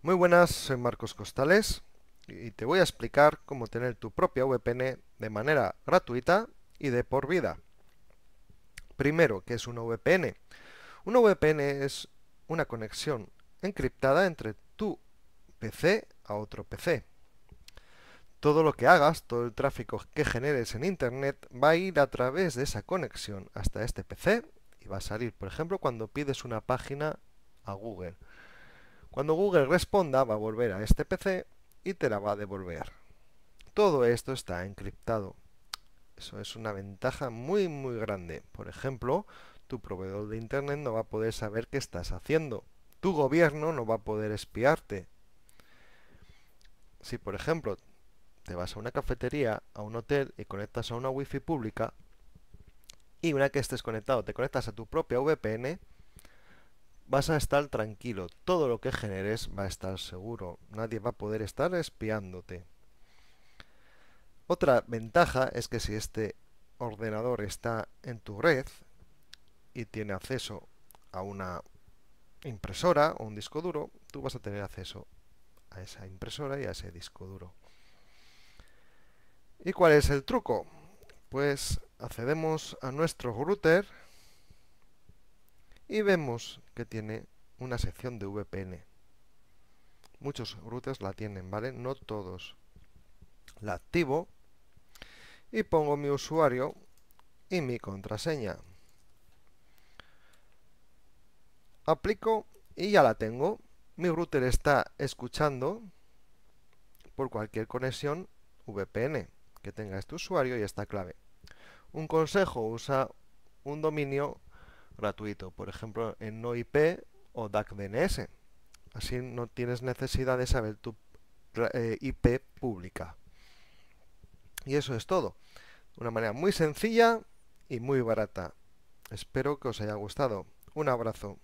Muy buenas, soy Marcos Costales y te voy a explicar cómo tener tu propia VPN de manera gratuita y de por vida. Primero, ¿qué es una VPN? Una VPN es una conexión encriptada entre tu PC a otro PC. Todo lo que hagas, todo el tráfico que generes en Internet va a ir a través de esa conexión hasta este PC y va a salir, por ejemplo, cuando pides una página a Google. Cuando Google responda va a volver a este PC y te la va a devolver. Todo esto está encriptado. Eso es una ventaja muy muy grande. Por ejemplo, tu proveedor de Internet no va a poder saber qué estás haciendo. Tu gobierno no va a poder espiarte. Si por ejemplo te vas a una cafetería, a un hotel y conectas a una wifi pública y una que estés conectado te conectas a tu propia VPN, vas a estar tranquilo. Todo lo que generes va a estar seguro. Nadie va a poder estar espiándote. Otra ventaja es que si este ordenador está en tu red y tiene acceso a una impresora o un disco duro, tú vas a tener acceso a esa impresora y a ese disco duro. ¿Y cuál es el truco? Pues accedemos a nuestro router y vemos que tiene una sección de VPN. Muchos routers la tienen, ¿vale? No todos. La activo y pongo mi usuario y mi contraseña. Aplico y ya la tengo. Mi router está escuchando por cualquier conexión VPN que tenga este usuario y esta clave. Un consejo, usa un dominio gratuito, por ejemplo en NoIP o DAC-DNS. Así no tienes necesidad de saber tu eh, IP pública. Y eso es todo. Una manera muy sencilla y muy barata. Espero que os haya gustado. Un abrazo.